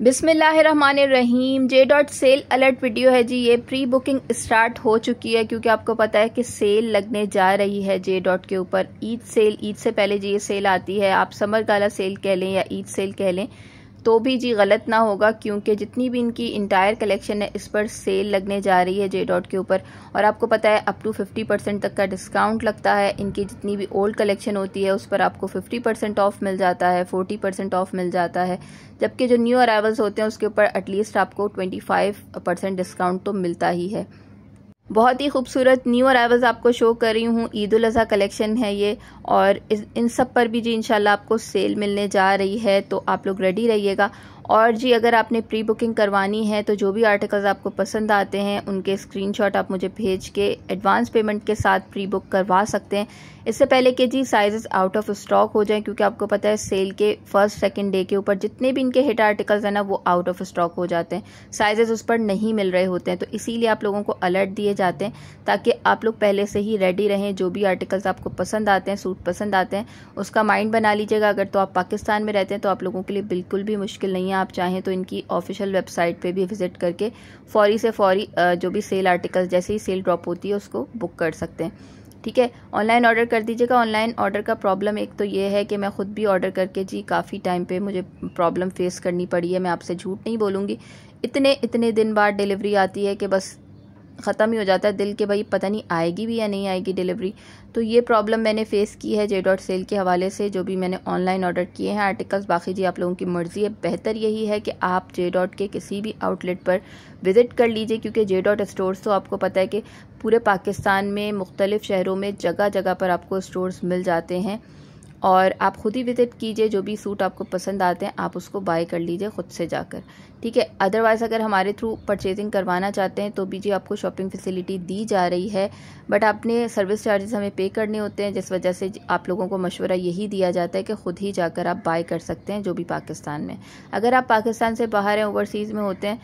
बिसमीम J dot sale alert video है जी। ये प्री बुकिंग स्टार्ट हो चुकी है क्योंकि आपको पता है कि सेल लगने जा रही है जे डॉट के ऊपर। ईद सेल ईद से पहले जी ये सेल आती है। आप समर गाला सेल कह लें या ईद सेल कह लें। तो भी जी गलत ना होगा, क्योंकि जितनी भी इनकी इंटायर कलेक्शन है, इस पर सेल लगने जा रही है जे डॉट के ऊपर। और आपको पता है अप टू 50 परसेंट तक का डिस्काउंट लगता है। इनकी जितनी भी ओल्ड कलेक्शन होती है, उस पर आपको 50 परसेंट ऑफ़ मिल जाता है 40 परसेंट ऑफ़ मिल जाता है। जबकि जो न्यू अराइवल्स होते हैं, उसके ऊपर एटलीस्ट आपको 25 परसेंट डिस्काउंट तो मिलता ही है। बहुत ही खूबसूरत न्यू अरावल्स आपको शो कर रही हूँ। ईद उल कलेक्शन है ये और इस, इन सब पर भी जी, इंशाल्लाह आपको सेल मिलने जा रही है तो आप लोग रेडी रहिएगा। और जी, अगर आपने प्री बुकिंग करवानी है तो जो भी आर्टिकल्स आपको पसंद आते हैं, उनके स्क्रीनशॉट आप मुझे भेज के एडवांस पेमेंट के साथ प्री बुक करवा सकते हैं। इससे पहले कि जी साइजेस आउट ऑफ़ स्टॉक हो जाएँ, क्योंकि आपको पता है सेल के फ़र्स्ट सेकंड डे के ऊपर जितने भी इनके हिट आर्टिकल्स हैं ना, वो आउट ऑफ़ स्टॉक हो जाते हैं। साइजेस उस पर नहीं मिल रहे होते हैं तो इसीलिए आप लोगों को अलर्ट दिए जाते हैं, ताकि आप लोग पहले से ही रेडी रहें, जो भी आर्टिकल्स आपको पसंद आते हैं सूट पसंद आते हैं, उसका माइंड बना लीजिएगा। अगर तो आप पाकिस्तान में रहते हैं तो आप लोगों के लिए बिल्कुल भी मुश्किल नहीं है। आप चाहें तो इनकी ऑफिशियल वेबसाइट पे भी विज़िट करके फौरी से फौरी जो भी सेल आर्टिकल जैसे ही सेल ड्रॉप होती है, उसको बुक कर सकते हैं। ठीक है? ऑनलाइन ऑर्डर कर दीजिएगा। ऑनलाइन ऑर्डर का प्रॉब्लम एक तो ये है कि मैं ख़ुद भी ऑर्डर करके जी, काफ़ी टाइम पे मुझे प्रॉब्लम फेस करनी पड़ी है। मैं आपसे झूठ नहीं बोलूँगी। इतने इतने दिन बाद डिलीवरी आती है कि बस ख़त्म ही हो जाता है, दिल के भाई पता नहीं आएगी भी या नहीं आएगी डिलीवरी तो ये प्रॉब्लम मैंने फ़ेस की है जे डॉट सेल के हवाले से, जो भी मैंने ऑनलाइन ऑर्डर किए हैं आर्टिकल्स बाकी जी आप लोगों की मर्ज़ी है। बेहतर यही है कि आप जे डॉट के किसी भी आउटलेट पर विज़िट कर लीजिए, क्योंकि जे डॉट स्टोर्स तो आपको पता है कि पूरे पाकिस्तान में, मुख्तलिफ़ शहरों में जगह जगह पर आपको स्टोर्स मिल जाते हैं। और आप खुद ही विज़िट कीजिए, जो भी सूट आपको पसंद आते हैं, आप उसको बाय कर लीजिए ख़ुद से जाकर। ठीक है? अदरवाइज़ अगर हमारे थ्रू परचेजिंग करवाना चाहते हैं तो भी जी आपको शॉपिंग फैसिलिटी दी जा रही है। बट आपने सर्विस चार्जेस हमें पे करने होते हैं, जिस वजह से आप लोगों को मशवरा यही दिया जाता है कि ख़ुद ही जाकर आप बाय कर सकते हैं, जो भी पाकिस्तान में। अगर आप पाकिस्तान से बाहर हैं ओवरसीज़ में होते हैं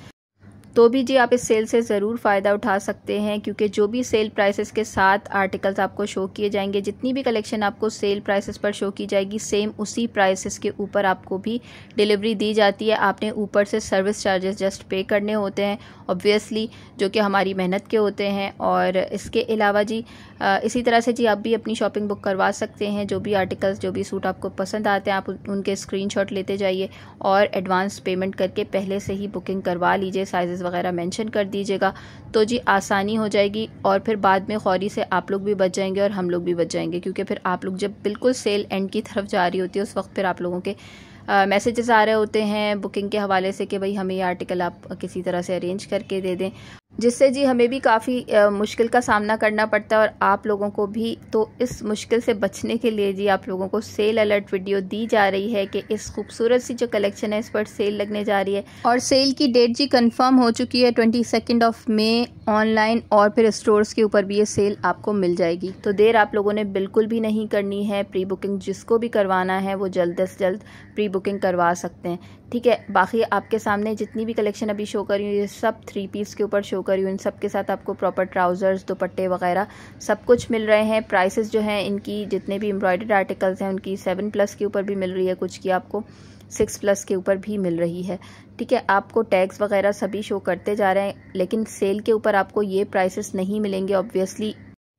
तो भी जी आप इस सेल से ज़रूर फ़ायदा उठा सकते हैं, क्योंकि जो भी सेल प्राइसेस के साथ आर्टिकल्स आपको शो किए जाएँगे, जितनी भी कलेक्शन आपको सेल प्राइसेस पर शो की जाएगी सेम उसी प्राइसेस के ऊपर आपको भी डिलीवरी दी जाती है। आपने ऊपर से सर्विस चार्जेस जस्ट पे करने होते हैं ऑब्वियसली जो कि हमारी मेहनत के होते हैं। और इसके अलावा जी इसी तरह से जी, आप भी अपनी शॉपिंग बुक करवा सकते हैं, जो भी आर्टिकल्स जो भी सूट आपको पसंद आते हैं, आप उनके स्क्रीनशॉट लेते जाइए और एडवांस पेमेंट करके पहले से ही बुकिंग करवा लीजिए साइज़ वगैरह मेंशन कर दीजिएगा तो जी, आसानी हो जाएगी और फिर बाद में खौरी से आप लोग भी बच जाएँगे और हम लोग भी बच जाएँगे, क्योंकि फिर आप लोग जब बिल्कुल सेल एंड की तरफ़ जा रही होती है, उस वक्त फिर आप लोगों के मैसेजेस आ रहे होते हैं बुकिंग के हवाले से कि भाई हमें ये आर्टिकल आप किसी तरह से अरेंज करके दे दें। जिससे जी हमें भी काफ़ी मुश्किल का सामना करना पड़ता है और आप लोगों को भी तो इस मुश्किल से बचने के लिए जी आप लोगों को सेल अलर्ट वीडियो दी जा रही है कि इस खूबसूरत सी जो कलेक्शन है, इस पर सेल लगने जा रही है। और सेल की डेट जी कंफर्म हो चुकी है twenty second of May online और फिर स्टोर्स के ऊपर भी ये सेल आपको मिल जाएगी। तो देर आप लोगों ने बिल्कुल भी नहीं करनी है, प्री बुकिंग जिसको भी करवाना है, वो जल्द अज जल्द प्री बुकिंग करवा सकते हैं। ठीक है, बाकी आपके सामने जितनी भी कलेक्शन अभी शो करी हूँ, ये सब थ्री पीस के ऊपर शो करी हूँ। इन सब के साथ आपको प्रॉपर ट्राउज़र्स दुपट्टे वगैरह सब कुछ मिल रहे हैं। प्राइसेस जो हैं, इनकी जितने भी एम्ब्रॉयडर्ड आर्टिकल्स हैं, उनकी सेवन प्लस के ऊपर भी मिल रही है। कुछ की आपको सिक्स प्लस के ऊपर भी मिल रही है। ठीक है, आपको टैग्स वगैरह सभी शो करते जा रहे हैं, लेकिन सेल के ऊपर आपको ये प्राइसेस नहीं मिलेंगे ऑब्वियसली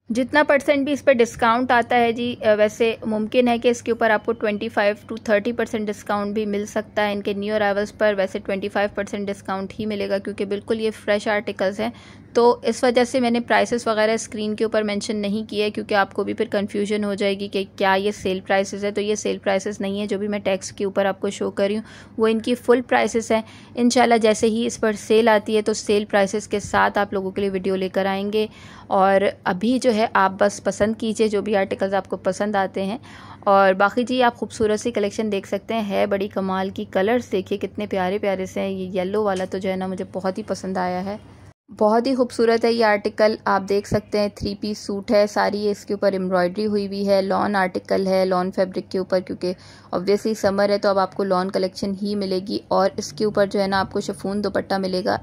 जितना परसेंट भी इस पर डिस्काउंट आता है जी वैसे मुमकिन है कि इसके ऊपर आपको 25 टू 30 परसेंट डिस्काउंट भी मिल सकता है इनके न्यू अरावल्स पर, वैसे 25 परसेंट डिस्काउंट ही मिलेगा क्योंकि बिल्कुल ये फ्रेश आर्टिकल्स हैं। तो इस वजह से मैंने प्राइसेस वगैरह स्क्रीन के ऊपर मेंशन नहीं किया है, क्योंकि आपको भी फिर कंफ्यूजन हो जाएगी कि क्या ये सेल प्राइसेस है। तो ये सेल प्राइसेस नहीं है, जो भी मैं टैक्स के ऊपर आपको शो कर रही हूँ, वो इनकी फुल प्राइसेस हैं। इन जैसे ही इस पर सेल आती है तो सेल प्राइसेस के साथ आप लोगों के लिए वीडियो लेकर आएँगे। और अभी जो है, आप बस पसंद कीजिए जो भी आर्टिकल्स आपको पसंद आते हैं। और बाकी जी, आप खूबसूरत सी कलेक्शन देख सकते हैं। है बड़ी कमाल की कलर्स देखिए कितने प्यारे प्यारे से हैं। ये येलो वाला तो जो है ना, मुझे बहुत ही पसंद आया है। बहुत ही खूबसूरत है ये आर्टिकल। आप देख सकते हैं थ्री पीस सूट है, सारी इसके ऊपर एम्ब्रॉयडरी हुई हुई है लॉन आर्टिकल है लॉन फैब्रिक के ऊपर, क्योंकि ऑब्वियसली समर है तो अब आपको लॉन कलेक्शन ही मिलेगी और इसके ऊपर जो है ना आपको शफून दुपट्टा मिलेगा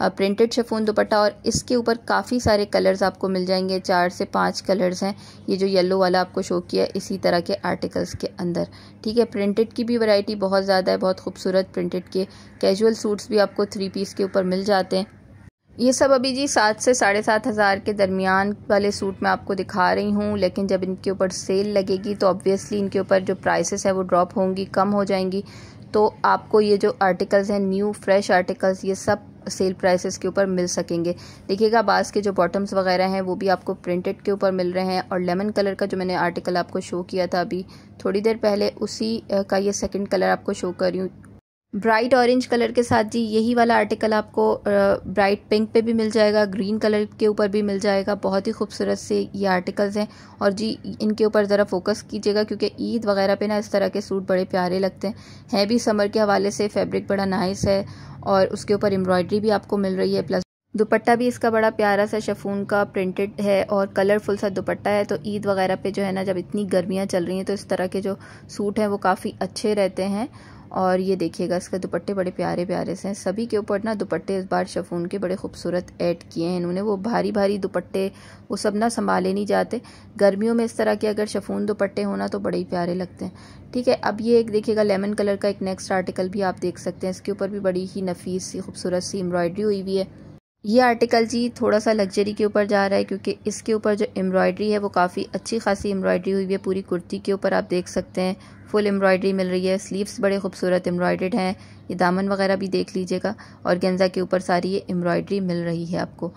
प्रिंटेड शफून दुपट्टा और इसके ऊपर काफ़ी सारे कलर्स आपको मिल जाएँगे, चार से पाँच कलर्स हैं, ये जो येलो वाला आपको शो किया इसी तरह के आर्टिकल्स के अंदर। ठीक है प्रिंटेड की भी वैरायटी बहुत ज़्यादा है, बहुत खूबसूरत प्रिंटेड के। कैजुअल सूट्स भी आपको थ्री पीस के ऊपर मिल जाते हैं। ये सब अभी जी सात से साढ़े सात हज़ार के दरमियान वाले सूट मैं आपको दिखा रही हूँ, लेकिन जब इनके ऊपर सेल लगेगी तो ऑब्वियसली इनके ऊपर जो प्राइसेस है वो ड्रॉप होंगी, कम हो जाएँगी। तो आपको ये जो आर्टिकल्स हैं न्यू फ्रेश आर्टिकल्स ये सब सेल प्राइसेस के ऊपर मिल सकेंगे। देखिएगा बास के जो बॉटम्स वगैरह हैं, वो भी आपको प्रिंटेड के ऊपर मिल रहे हैं, और लेमन कलर का जो मैंने आर्टिकल आपको शो किया था अभी, थोड़ी देर पहले, उसी का ये सेकंड कलर आपको शो कर रही हूँ। ब्राइट ऑरेंज कलर के साथ जी, यही वाला आर्टिकल आपको ब्राइट पिंक पे भी मिल जाएगा, ग्रीन कलर के ऊपर भी मिल जाएगा। बहुत ही खूबसूरत से ये आर्टिकल्स हैं। और जी, इनके ऊपर ज़रा फोकस कीजिएगा, क्योंकि ईद वगैरह पे ना इस तरह के सूट बड़े प्यारे लगते हैं। हैं भी समर के हवाले से फैब्रिक बड़ा नाइस है और उसके ऊपर एम्ब्रॉयडरी भी आपको मिल रही है। प्लस दुपट्टा भी इसका बड़ा प्यारा सा शफून का प्रिंटेड है और कलरफुल सा दुपट्टा है। तो ईद वगैरह पे जो है ना, जब इतनी गर्मियाँ चल रही हैं तो इस तरह के जो सूट हैं, वो काफ़ी अच्छे रहते हैं। और ये देखिएगा, इसका दुपट्टे बड़े प्यारे प्यारे से हैं। सभी के ऊपर ना दुपट्टे इस बार शफून के बड़े खूबसूरत ऐड किए हैं इन्होंने। वो भारी भारी दुपट्टे, वो सब ना संभाले नहीं जाते। गर्मियों में इस तरह के अगर शफून दुपट्टे होना तो बड़े ही प्यारे लगते हैं। ठीक है, अब ये एक देखिएगा, लेमन कलर का एक नेक्स्ट आर्टिकल भी आप देख सकते हैं। इसके ऊपर भी बड़ी ही नफीस सी, खूबसूरत सी एम्ब्रॉयडरी हुई हुई है। ये आर्टिकल जी थोड़ा सा लग्जरी के ऊपर जा रहा है क्योंकि इसके ऊपर जो एम्ब्रॉयडरी है वो काफ़ी अच्छी खासी एम्ब्रॉयडरी हुई है। पूरी कुर्ती के ऊपर आप देख सकते हैं। फुल एम्ब्रॉयडरी मिल रही है। स्लीव्स बड़े खूबसूरत एम्ब्रॉयड हैं। ये दामन वगैरह भी देख लीजिएगा। और गेंजा के ऊपर सारी ये एम्ब्रॉयडरी मिल रही है आपको।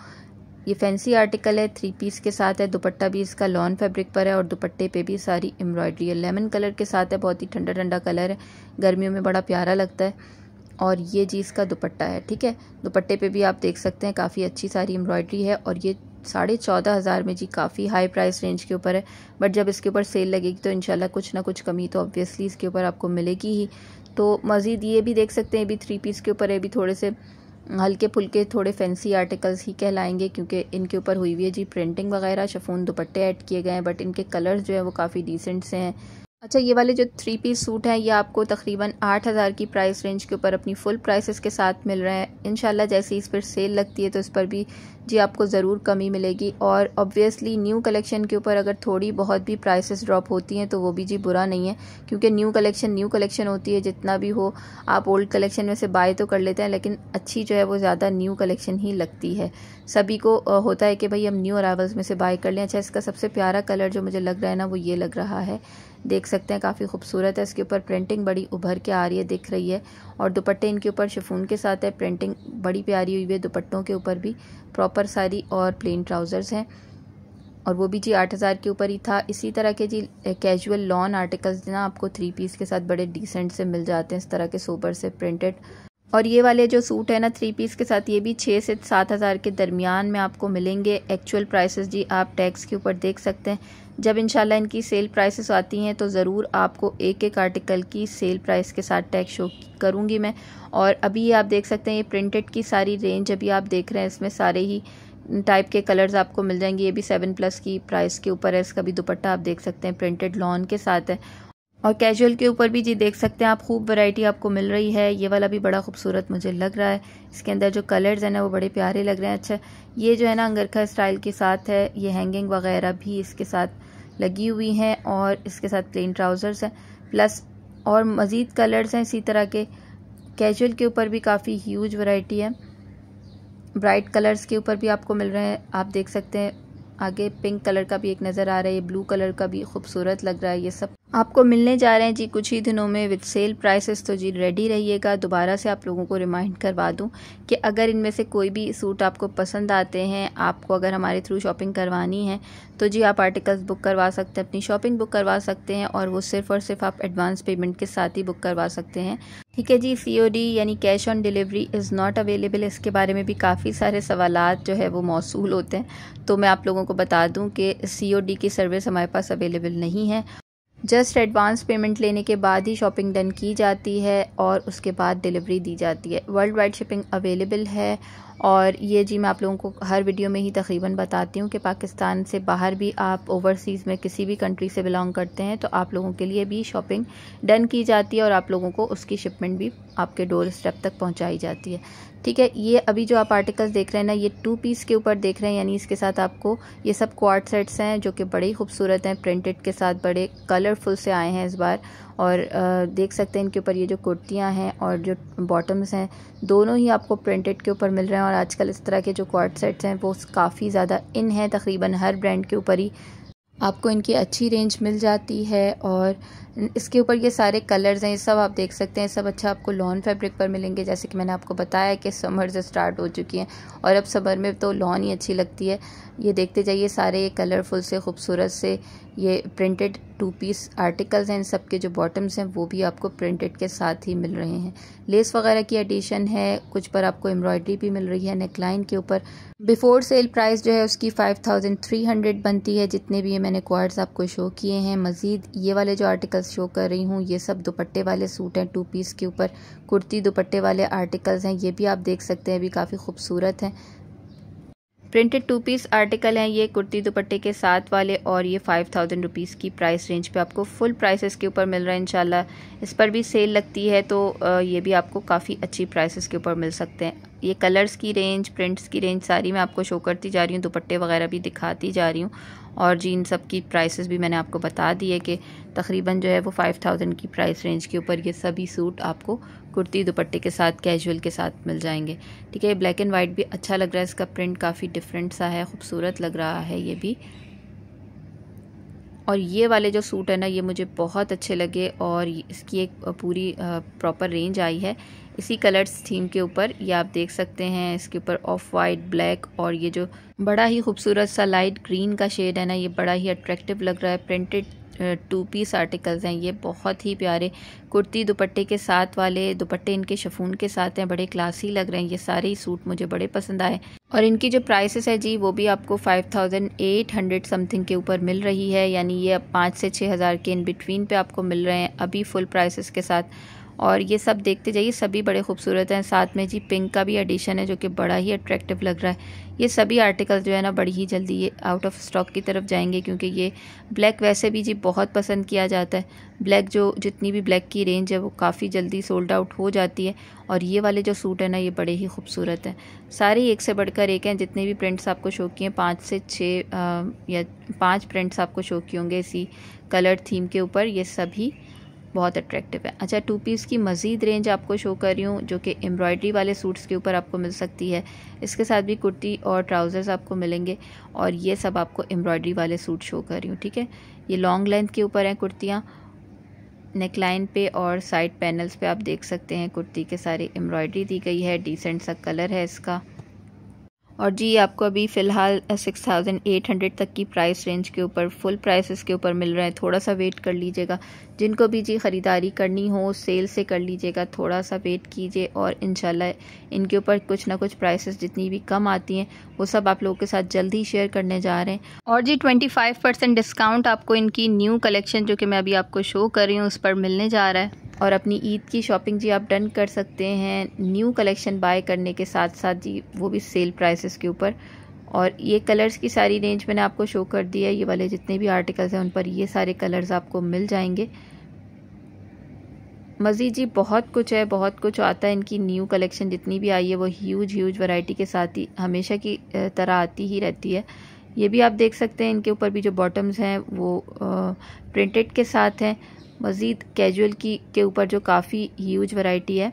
ये फैंसी आर्टिकल है। थ्री पीस के साथ है। दुपट्टा भी इसका लॉन फैब्रिक पर है और दुपट्टे पे भी सारी एम्ब्रॉयडरी है। लेमन कलर के साथ है। बहुत ही ठंडा ठंडा कलर है। गर्मियों में बड़ा प्यारा लगता है। और ये जी इसका दुपट्टा है, ठीक है? दुपट्टे पे भी आप देख सकते हैं काफ़ी अच्छी सारी एम्ब्रॉयडरी है और ये साढ़े चौदह हज़ार में जी काफ़ी हाई प्राइस रेंज के ऊपर है। बट जब इसके ऊपर सेल लगेगी तो इनशाला कुछ ना कुछ कमी तो ऑब्वियसली इसके ऊपर आपको मिलेगी ही। तो मज़ीद ये भी देख सकते हैं अभी थ्री पीस के ऊपर है अभी थोड़े से हल्के फुल्के, थोड़े फैंसी आर्टिकल्स ही कहलाएँगे क्योंकि इनके ऊपर हुई हुई है जी प्रिंटिंग वगैरह शफून दुपट्टे ऐड किए गए हैं बट इनके कलर्स जो है वो काफ़ी डिसेंट से हैं। अच्छा ये वाले जो थ्री पीस सूट हैं, ये आपको तकरीबन आठ हज़ार की प्राइस रेंज के ऊपर अपनी फुल प्राइसेस के साथ मिल रहे हैं। इनशाला जैसे इस पर सेल लगती है तो इस पर भी जी आपको ज़रूर कमी मिलेगी। और ऑब्वियसली न्यू कलेक्शन के ऊपर अगर थोड़ी बहुत भी प्राइसेस ड्रॉप होती हैं तो वो भी जी बुरा नहीं है। क्योंकि न्यू कलेक्शन न्यू कलेक्शन होती है, जितना भी हो, आप ओल्ड कलेक्शन में से बाय तो कर लेते हैं, लेकिन अच्छी जो है वो ज़्यादा न्यू कलेक्शन ही लगती है। सभी को होता है कि भाई हम न्यू अरावल्स में से बाय कर लें। अच्छा इसका सबसे प्यारा कलर जो मुझे लग रहा है ना, वो ये लग रहा है। देख सकते हैं, काफ़ी खूबसूरत है। इसके ऊपर प्रिंटिंग बड़ी उभर के आ रही है, दिख रही है। और दुपट्टे इनके ऊपर शिफोन के साथ है। प्रिंटिंग बड़ी प्यारी हुई है, दुपट्टों के ऊपर भी। प्रॉपर सारी और प्लेन ट्राउज़र्स हैं। और वो भी जी आठ हज़ार के ऊपर ही था। इसी तरह के जी कैजुअल लॉन आर्टिकल्स ना आपको थ्री पीस के साथ बड़े डिसेंट से मिल जाते हैं, इस तरह के सोबर से प्रिंटेड और ये वाले जो सूट है ना थ्री पीस के साथ, ये भी छः से सात हज़ार के दरमियान में आपको मिलेंगे। एक्चुअल प्राइसेस जी, आप टैक्स के ऊपर देख सकते हैं। जब इंशाल्लाह इनकी सेल प्राइसेस आती हैं तो ज़रूर आपको एक एक आर्टिकल की सेल प्राइस के साथ टैक्स शो करूँगी मैं। और अभी आप देख सकते हैं, ये प्रिंटेड की सारी रेंज अभी आप देख रहे हैं, इसमें सारे ही टाइप के कलर्स आपको मिल जाएँगे। ये भी सेवन प्लस की प्राइस के ऊपर है, इसका भी दुपट्टा आप देख सकते हैं प्रिंटेड लॉन के साथ है। और कैजुअल के ऊपर भी जी देख सकते हैं, आप खूब वैरायटी आपको मिल रही है। ये वाला भी बड़ा खूबसूरत मुझे लग रहा है। इसके अंदर जो कलर्स हैं ना, वो बड़े प्यारे लग रहे हैं। अच्छा ये जो है ना अंगरखा स्टाइल के साथ है, ये हैंगिंग वगैरह भी इसके साथ लगी हुई हैं और इसके साथ प्लेन ट्राउज़र्स हैं। प्लस और मज़ीद कलर्स हैं इसी तरह के। कैजुअल के ऊपर भी काफ़ी ह्यूज वैरायटी है। ब्राइट कलर्स के ऊपर भी आपको मिल रहे हैं। आप देख सकते हैं, आगे पिंक कलर का भी एक नज़र आ रहा है, ये ब्लू कलर का भी खूबसूरत लग रहा है, ये सब आपको मिलने जा रहे हैं जी कुछ ही दिनों में विद सेल प्राइसेस तो जी रेडी रहिएगा। दोबारा से आप लोगों को रिमाइंड करवा दूँ कि अगर इनमें से कोई भी सूट आपको पसंद आते हैं, आपको अगर हमारे थ्रू शॉपिंग करवानी है तो जी आप आर्टिकल्स बुक करवा सकते हैं, अपनी शॉपिंग बुक करवा सकते हैं और वो सिर्फ़ और सिर्फ़ आप एडवांस पेमेंट के साथ ही बुक करवा सकते हैं। ठीक है जी सी यानी cash on delivery is not available इसके बारे में भी काफ़ी सारे सवाल जो है वो मौसू होते हैं। तो मैं आप लोगों को बता दूँ कि सीओडी की सर्विस हमारे पास अवेलेबल नहीं है। जस्ट एडवांस पेमेंट लेने के बाद ही शॉपिंग डन की जाती है और उसके बाद डिलीवरी दी जाती है। वर्ल्ड वाइड शिपिंग अवेलेबल है और ये जी मैं आप लोगों को हर वीडियो में ही तकरीबन बताती हूँ कि पाकिस्तान से बाहर भी आप ओवरसीज़ में किसी भी कंट्री से बिलोंग करते हैं तो आप लोगों के लिए भी शॉपिंग डन की जाती है और आप लोगों को उसकी शिपमेंट भी आपके डोर स्टेप तक पहुँचाई जाती है। ठीक है, ये अभी जो आप आर्टिकल्स देख रहे हैं ना, ये टू पीस के ऊपर देख रहे हैं, यानी इसके साथ आपको ये सब क्वाड सेट्स हैं, जो कि बड़े ही खूबसूरत हैं प्रिंटेड के साथ बड़े कलरफुल से आए हैं इस बार। और देख सकते हैं इनके ऊपर ये जो कुर्तियाँ हैं और जो बॉटम्स हैं, दोनों ही आपको प्रिंटेड के ऊपर मिल रहे हैं। और आजकल इस तरह के जो क्वाड सेट्स हैं, वो काफ़ी ज़्यादा इन हैं, तकरीबन हर ब्रांड के ऊपर ही। आपको इनकी अच्छी रेंज मिल जाती है और इसके ऊपर ये सारे कलर्स हैं, ये सब आप देख सकते हैं सब अच्छा आपको लॉन फैब्रिक पर मिलेंगे, जैसे कि मैंने आपको बताया कि समर से स्टार्ट हो चुकी हैं, और अब समर में तो लॉन ही अच्छी लगती है। ये देखते जाइए सारे ये कलरफुल से, खूबसूरत से, ये प्रिंटेड टू पीस आर्टिकल्स हैं, इन सब के जो बॉटम्स हैं, वो भी आपको प्रिंटेड के साथ ही मिल रहे हैं। लेस वगैरह की एडिशन है, कुछ पर आपको एम्ब्रॉयडरी भी मिल रही है नेकलाइन के ऊपर। बिफोर सेल प्राइस जो है, उसकी फाइव थाउज़ेंड थ्री हंड्रेड बनती है, जितने भी ये मैंने क्वार्ट्स आपको शो किए हैं, मज़ीद ये वाले जो आर्टिकल्स शो कर रही हूँ। ये सब दुपट्टे वाले सूट हैं टू पीस के ऊपर। कुर्ती दुपट्टे वाले आर्टिकल्स हैं, ये भी आप देख सकते हैं अभी काफ़ी खूबसूरत हैं। प्रिंटेड टू पीस आर्टिकल हैं, ये कुर्ती दुपट्टे के साथ वाले और ये फाइव थाउज़ेंड रुपीज़ की प्राइस रेंज पे आपको फुल प्राइसेस के ऊपर मिल रहा है, इंशाल्लाह। इस पर भी सेल लगती है तो ये भी आपको काफ़ी अच्छी प्राइसेस के ऊपर मिल सकते हैं। ये कलर्स की रेंज प्रिंट्स की रेंज सारी मैं आपको शो करती जा रही हूँ, दुपट्टे वगैरह भी दिखाती जा रही हूँ। और जी, इन सब की प्राइसेस भी मैंने आपको बता दी है कि तकरीबन जो है वो फ़ाइव थाउज़ेंड की प्राइस रेंज के ऊपर ये सभी सूट आपको कुर्ती दुपट्टे के साथ कैजुअल के साथ मिल जाएँगे। ठीक है ब्लैक एंड वाइट भी अच्छा लग रहा है, इसका प्रिंट काफ़ी डिफरेंट सा है, खूबसूरत लग रहा है ये भी। और ये वाले जो सूट है ना, ये मुझे बहुत अच्छे लगे और इसकी एक पूरी प्रॉपर रेंज आई है। इसी कलर्स थीम के ऊपर, ये आप देख सकते हैं, इसके ऊपर ऑफ़ वाइट ब्लैक और ये जो बड़ा ही खूबसूरत सा लाइट ग्रीन का शेड है ना, ये बड़ा ही अट्रैक्टिव लग रहा है। प्रिंटेड टू पीस आर्टिकल्स हैं, ये बहुत ही प्यारे कुर्ती दुपट्टे के साथ वाले, दुपट्टे इनके शफून के साथ हैं, बड़े क्लासी लग रहे हैं, ये सारे ही सूट मुझे बड़े पसंद आए। और इनकी जो प्राइसेस है जी, वो भी आपको five thousand eight hundred something के ऊपर मिल रही है, यानी ये अब पाँच से छः हज़ार के इन बिटवीन पे आपको मिल रहे हैं, अभी फुल प्राइसेस के साथ। और ये सब देखते जाइए, सभी बड़े खूबसूरत हैं। साथ में जी, पिंक का भी एडिशन है, जो कि बड़ा ही अट्रैक्टिव लग रहा है। ये सभी आर्टिकल जो है ना, बड़ी ही जल्दी ये आउट ऑफ़ स्टॉक की तरफ़ जाएँगे, क्योंकि ये ब्लैक वैसे भी जी बहुत पसंद किया जाता है। ब्लैक जो, जितनी भी ब्लैक की रेंज है, वो काफ़ी जल्दी सोल्ड आउट हो जाती है। और ये वाले जो सूट है ना, ये बड़े ही खूबसूरत हैं। सारे एक से बढ़कर एक हैं, जितने भी प्रिंट्स आपको शो किए हैं, पाँच से छः या पाँच प्रिंट्स आपको शो किए होंगे इसी कलर थीम के ऊपर, ये सभी बहुत अट्रैक्टिव है। अच्छा टू पीस की मज़ीद रेंज आपको शो कर रही हूँ, जो कि एम्ब्रॉयडरी वाले सूट्स के ऊपर आपको मिल सकती है। इसके साथ भी कुर्ती और ट्राउज़र्स आपको मिलेंगे और ये सब आपको एम्ब्रॉयडरी वाले सूट शो कर रही हूँ, ठीक है? ये लॉन्ग लेंथ के ऊपर हैं कुर्तियाँ। नेकलाइन पे और साइड पैनल्स पे आप देख सकते हैं कुर्ती के सारे एम्ब्रॉयडरी दी गई है। डिसेंट सा कलर है इसका। और जी, आपको अभी फ़िलहाल सिक्स थाउज़ेंड एट हंड्रेड तक की प्राइस रेंज के ऊपर फुल प्राइसेस के ऊपर मिल रहे हैं। थोड़ा सा वेट कर लीजिएगा। जिनको भी जी, ख़रीदारी करनी हो सेल से कर लीजिएगा। थोड़ा सा वेट कीजिए और इनशाला इनके ऊपर कुछ ना कुछ प्राइसेस जितनी भी कम आती हैं, वो सब आप लोगों के साथ जल्दी शेयर करने जा रहे हैं। और जी ट्वेंटी फाइव परसेंट डिस्काउंट आपको इनकी न्यू कलेक्शन जो कि मैं अभी आपको शो कर रही हूँ, उस पर मिलने जा रहा है। और अपनी ईद की शॉपिंग जी आप डन कर सकते हैं। न्यू कलेक्शन बाय करने के साथ साथ जी वो भी सेल प्राइसेस के ऊपर। और ये कलर्स की सारी रेंज मैंने आपको शो कर दी है। ये वाले जितने भी आर्टिकल्स हैं उन पर ये सारे कलर्स आपको मिल जाएँगे। मज़ीद जी बहुत कुछ है, बहुत कुछ आता है। इनकी न्यू कलेक्शन जितनी भी आई है वो ह्यूज ह्यूज वैरायटी के साथ ही हमेशा की तरह आती ही रहती है। ये भी आप देख सकते हैं, इनके ऊपर भी जो बॉटम्स हैं वो प्रिंटेड के साथ हैं। मज़ीद कैजुअल की, के ऊपर जो काफ़ी ह्यूज वैरायटी है।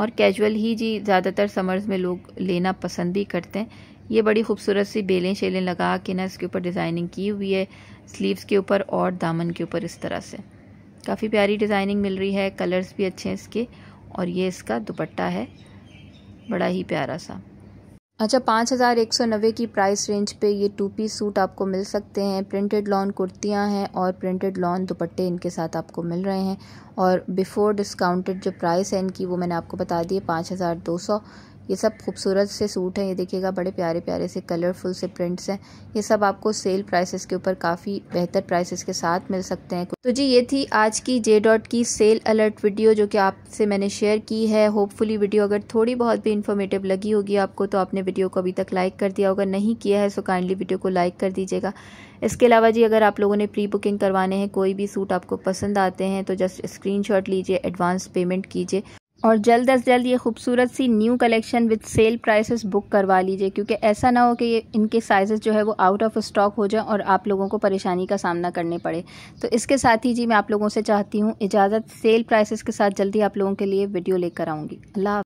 और कैजुअल ही जी, ज़्यादातर समर्स में लोग लेना पसंद भी करते हैं। ये बड़ी खूबसूरत सी बेलें शेलें लगा के ना इसके ऊपर डिज़ाइनिंग की हुई है। स्लीव्स के ऊपर और दामन के ऊपर इस तरह से। काफ़ी प्यारी डिज़ाइनिंग मिल रही है कलर्स भी अच्छे हैं इसके। और ये इसका दुपट्टा है, बड़ा ही प्यारा सा। अच्छा पाँच हज़ार एक सौ नब्बे की प्राइस रेंज पे ये टू पीस सूट आपको मिल सकते हैं। प्रिंटेड लॉन कुर्तियाँ हैं और प्रिंटेड लॉन दुपट्टे इनके साथ आपको मिल रहे हैं। और बिफ़ोर डिस्काउंटेड जो प्राइस है इनकी, वो मैंने आपको बता दी है, पाँच हज़ार दो सौ। ये सब खूबसूरत से सूट हैं, ये देखिएगा, बड़े प्यारे प्यारे से कलरफुल से प्रिंट्स हैं। ये सब आपको सेल प्राइसेस के ऊपर काफ़ी बेहतर प्राइसेस के साथ मिल सकते हैं। तो जी, ये थी आज की जे डॉट की सेल अलर्ट वीडियो जो कि आपसे मैंने शेयर की है। होपफुली वीडियो अगर थोड़ी बहुत भी इन्फॉर्मेटिव लगी होगी आपको तो आपने वीडियो को अभी तक लाइक कर दिया होगा। नहीं किया है सो काइंडली वीडियो को लाइक कर दीजिएगा। इसके अलावा जी, अगर आप लोगों ने प्री बुकिंग करवाने हैं, कोई भी सूट आपको पसंद आते हैं तो जस्ट स्क्रीनशॉट लीजिए एडवांस पेमेंट कीजिए। और जल्द अज जल्द ये खूबसूरत सी new collection with sale prices book करवा लीजिए, क्योंकि ऐसा ना हो कि ये इनके साइजेस जो है वो आउट ऑफ़ स्टॉक हो जाए और आप लोगों को परेशानी का सामना करने पड़े। तो इसके साथ ही जी मैं आप लोगों से चाहती हूँ, इजाज़त सेल प्राइसेस के साथ जल्दी आप लोगों के लिए वीडियो लेकर आऊँगी। अल्लाह